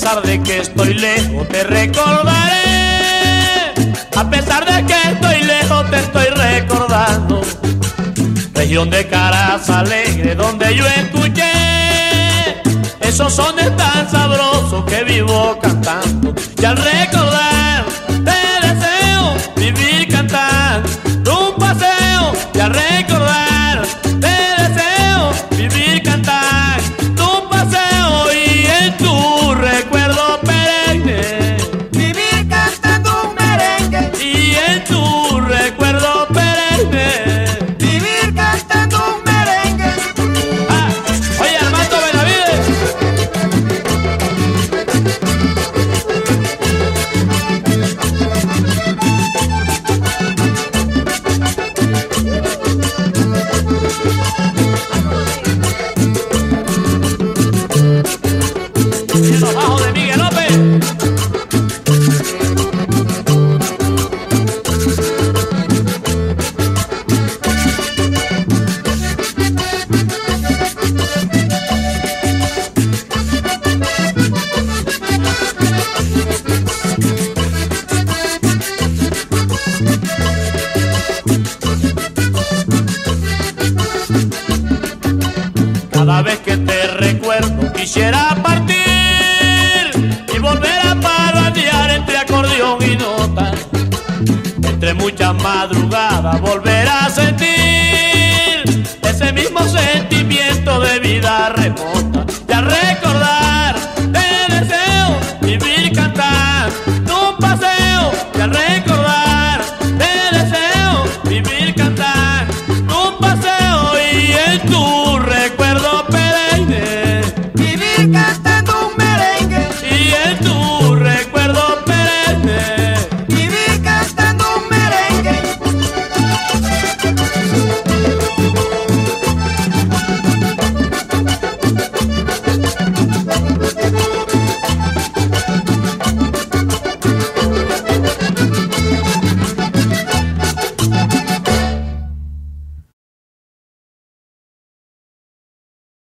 pesar de que estoy lejos te recordaré. A pesar de que estoy lejos te estoy recordando. Región de caras alegre donde yo escuché. Esos son tan sabrosos que vivo cantando. Y al recordar Quisiera partir y volver a parodiar entre acordeón y nota. Entre muchas madrugadas volver a sentir ese mismo sentimiento de vida